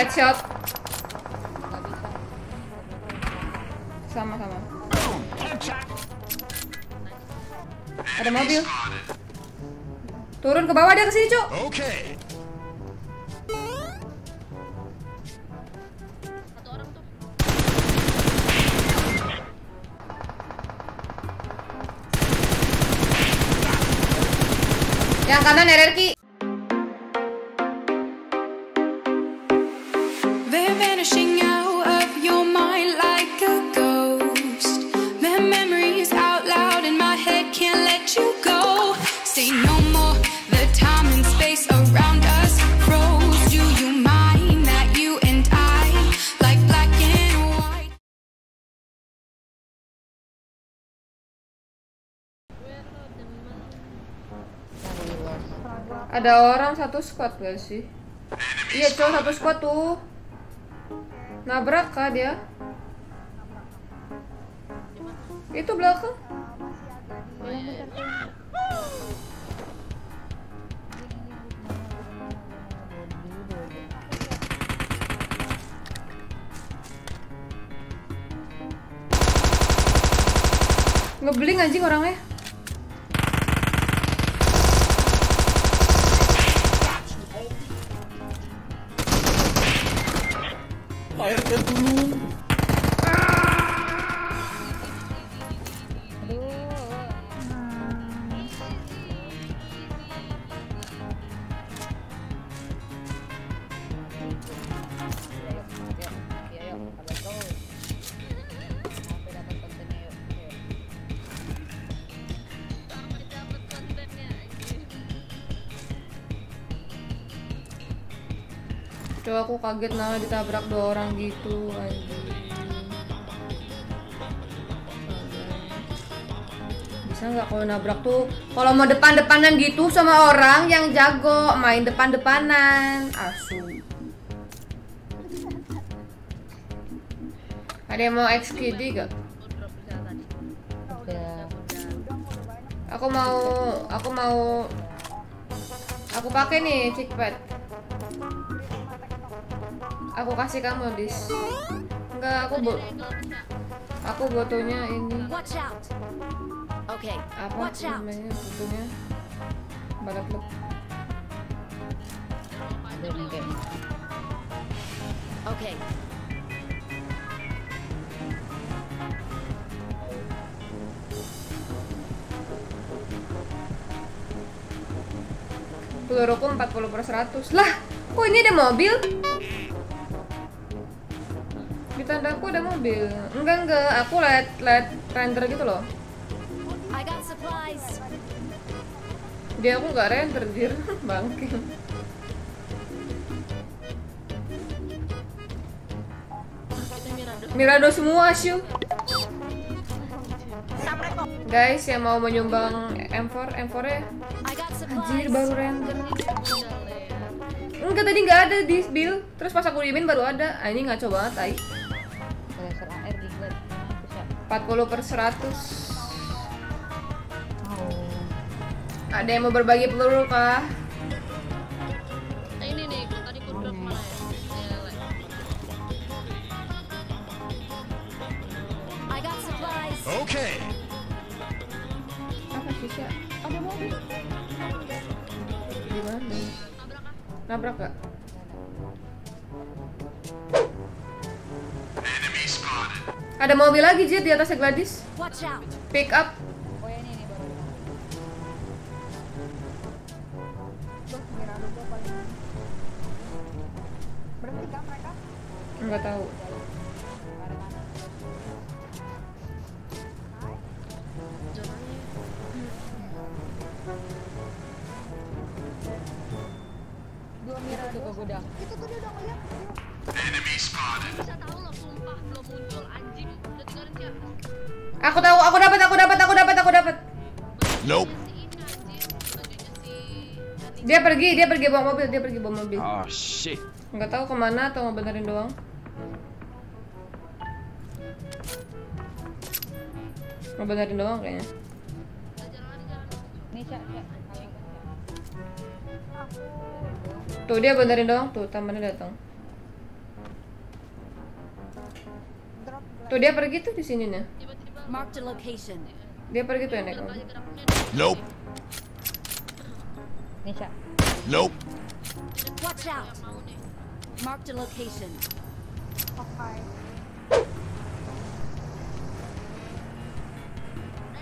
Headshot. Bisa. Sama-sama. Ada mobil. Turun ke bawah dia ke sini, Cuk. Orang tuh. Yang kanan RRQ. Ada orang satu squad gak sih? Iya, cowok satu squad tuh. Nabrak kah dia? Itu belakang. Ngebeling anjing orangnya. Coba aku kaget nah ditabrak dua orang gitu anjing. Bisa nggak kalau nabrak tuh kalau mau depan-depanan gitu sama orang yang jago main depan-depanan asu. Ada yang mau XKD gak? Udah. Aku mau aku mau aku pakai nih chickpad. Aku kasih kamu dis. Enggak, aku bu aku butuhnya ini. Apa namanya? Butuhnya? Ada yang kayak Okay. peluruku 40 per 100 lah kok ini ada mobil mobil enggak enggak. Aku liat liat render gitu loh. Dia aku nggak render dir. Bangke Mirado. Semua Asyu guys yang mau menyumbang M4 M4 ya? Anjir baru render. Enggak tadi nggak ada di build terus pas aku diemin baru ada. Ah, ini ngaco banget ay 40 per 100 Oh. ada yang mau berbagi peluru kah? Ini nih, tadi drop mana ya? Okay. apa sih ada mobil di mana nabrak gak ada mobil lagi Jit di atasnya Gladys Watch out. pick up Oh ya ini nih baru. nggak tahu. Dua mira tuh ke gudang. Belum muncul anjing. Udah siapa? Aku tahu aku dapat aku dapat aku dapat aku dapat. Nope. Dia pergi dia pergi bawa mobil dia pergi bawa mobil. Oh shit. nggak tahu ke mana atau mau benerin doang mau benerin doang kayaknya tuh dia benerin doang. Tuh tamannya datang Tuh dia pergi tuh di sini nih. tiba-tiba Marked a location. Dia pergi tuh geraknya Nope. Nisha. Nope. Watch out. Marked a location.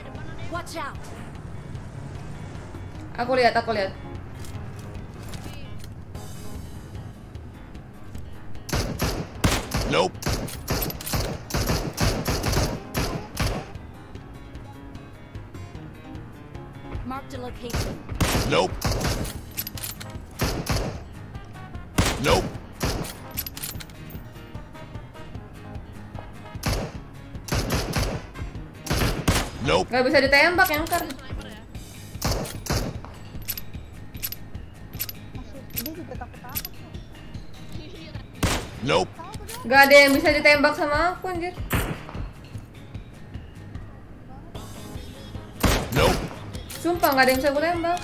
depan ada Watch out. Aku lihat, aku lihat. Nope. Marked a location. Nope. Nope. Nope. Gak bisa ditembak yang kan. ya Nope. Gak ada yang bisa ditembak sama aku anjir. Sumpah gak ada yang bisa aku tembak.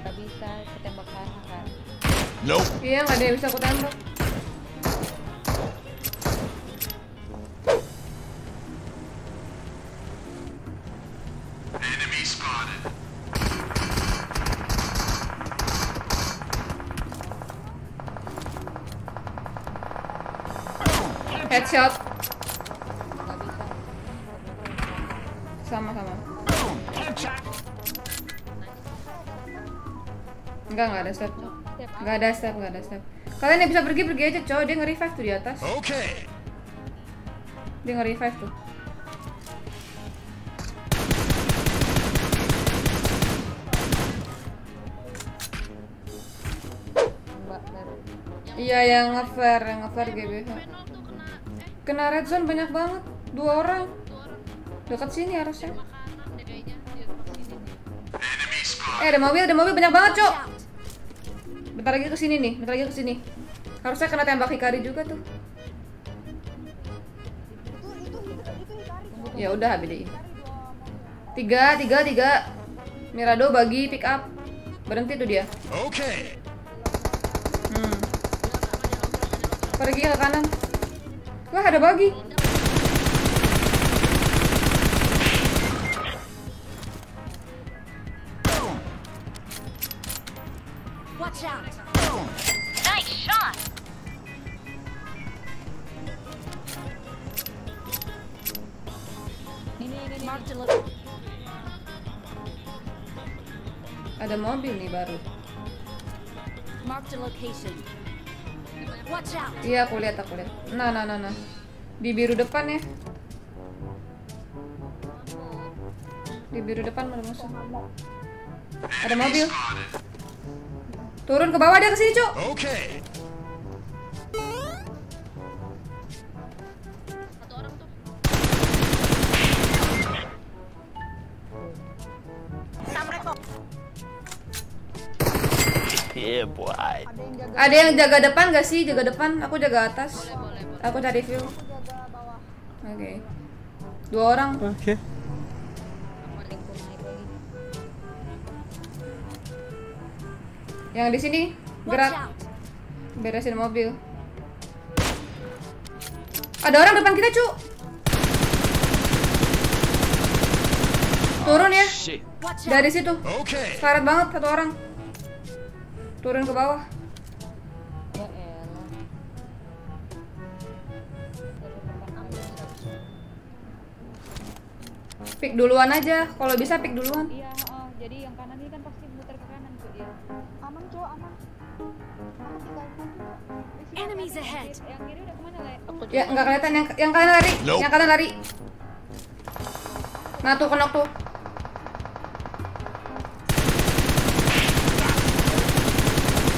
Gak bisa ketembak sana kan. Nope. Iya gak ada yang bisa aku tembak. Headshot. Enggak, enggak ada step. Enggak ada step, enggak ada step. Kalian yang bisa pergi pergi aja, cowok. Dia nge-revive tuh di atas. Okay. Dia nge-revive tuh. Iya, yang nge-flare, yang nge-flare GBH. Kena red zone banyak banget. Dua orang. Dekat sini harusnya. Eh, ada mobil, ada mobil banyak banget, cok. Bentar lagi ke sini nih, bentar lagi ke sini. Harusnya kena tembak Hikari juga tuh. Ya udah HBDI. Tiga, tiga, tiga. Mirado bagi pick up. Berhenti tuh dia. Okay. Hmm. Pergi ke kanan. Wah ada bagi. Watch out. Nice shot. Ada mobil nih baru. Marked a location. Watch out. Iya aku lihat aku lihat. Nah nah nah nah. Di biru depan ya. Di biru depan ada musuh. Ada mobil. Turun ke bawah dia ke sini, Cuk. Okay. satu orang tuh Yeah, boy. Ada yang jaga depan gak sih? Jaga depan. Aku jaga atas. boleh boleh Aku cari view. Oke. Dua orang. Okay. Yang di sini gerak beresin mobil. Ada orang depan kita, Cuk. Turun ya. Out. Dari situ. Sekarat banget satu orang. Turun ke bawah. Ya. Pick duluan aja. Kalau bisa pick duluan. Iya, oh, jadi yang kanan ini kan pasti muter ke kanan tuh dia. Enemies ahead. Ya nggak kelihatan yang yang kanan lari. Nope. Yang kanan lari. Nah tuh kenok tuh.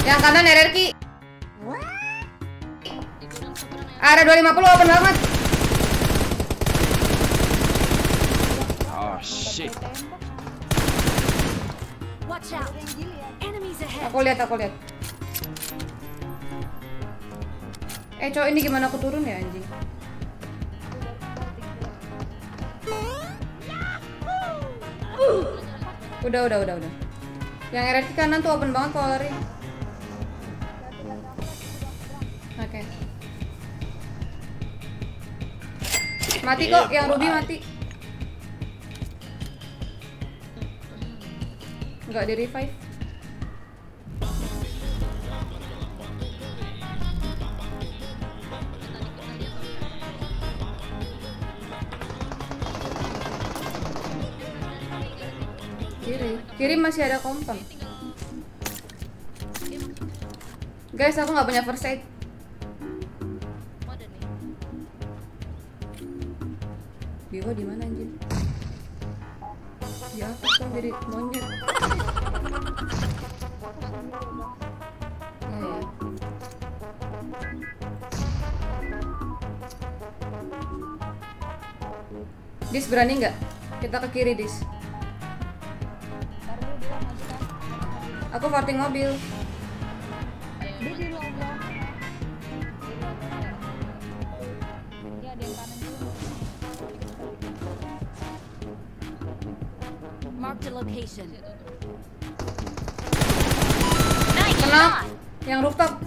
Yang kanan RRQ. Ada 250 open banget. Aku lihat, aku lihat. Eh cowok ini gimana aku turun ya anjing? Udah, udah, udah, udah. Yang RRQ kanan tuh open banget lari. Oke. Mati kok, yang Ruby mati. Enggak di revive. Kiri, masih ada kompon. Guys, aku nggak punya first aid. Biwa di mana anjir? Ya, apa tuh jadi monyet? Ya, ya. Dis berani nggak? Kita ke kiri, Dis. Yang kanan dulu. Marked a location. Kena yang rooftop.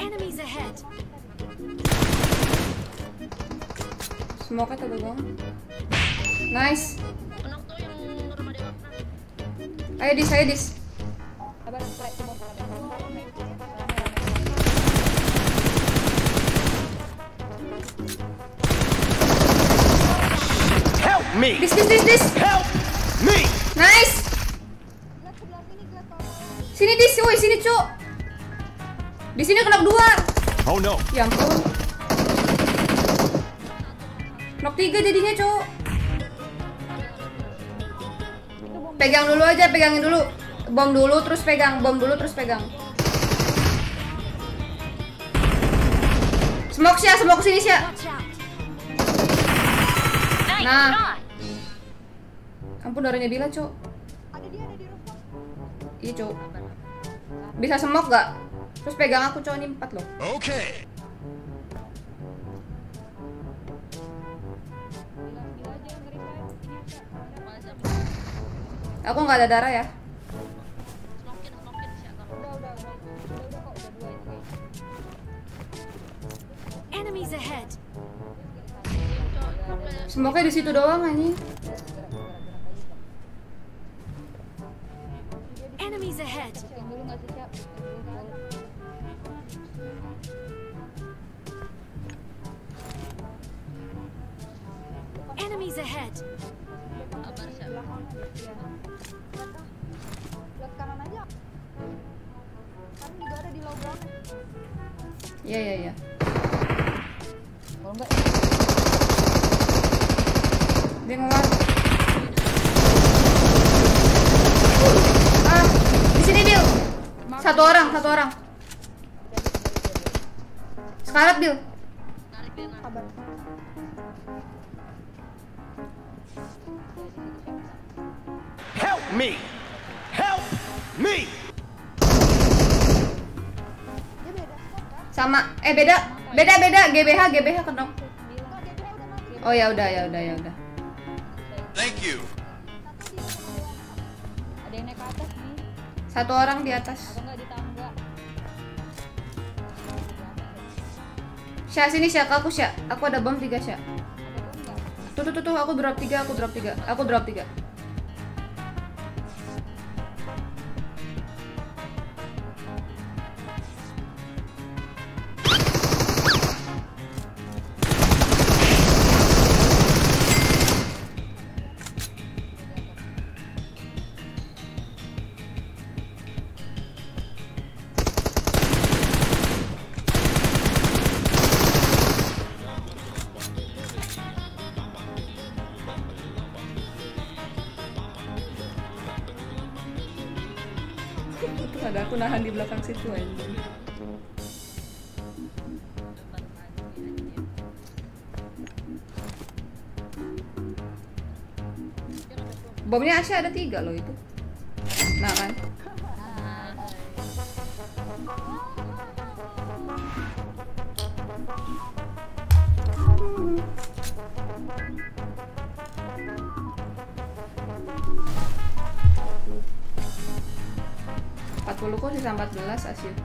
Enemies ahead. Semoga bang. Nice. Ayo dis, ayo dis. Help me! Dis, dis, dis, dis. Help me! Nice. Sini dis, woi sini cuk. Di sini kena dua. Oh no! Ya ampun. Knock tiga jadinya cuk. Pegang dulu aja, pegangin dulu. Bom dulu, terus pegang. Bom dulu, terus pegang. Smoke sih, smoke sini sih. Nah. Ampun darahnya bila, Cuk. Iya, Cuk. Bisa smoke gak? Terus pegang aku, Cuk. Ini empat loh. Okay. Aku nggak ada darah ya. Enemies ahead. Smoke di situ doang anjing. Enemies ahead. Enemies ahead. Iya, iya, iya. Kalau enggak, Dia ngeluar. Ah, di sini Bill. Satu orang, satu orang. Sekarat Bill. Kabar. Help me! Help me! Sama eh beda. Beda beda GBH GBH kena. Oh ya udah ya udah ya udah. Thank you. Ada yang naik ke atas nih. Satu orang di atas. Atau enggak di tangga. Syah sini Syah ke aku Syah. Aku ada bom tiga enggak? Tuh tuh tuh, tuh aku drop tiga, aku drop tiga, aku drop tiga. Ada aku nahan di belakang situ aja. Bomnya Asya ada tiga loh itu. 10 kok sisa 14 asyik.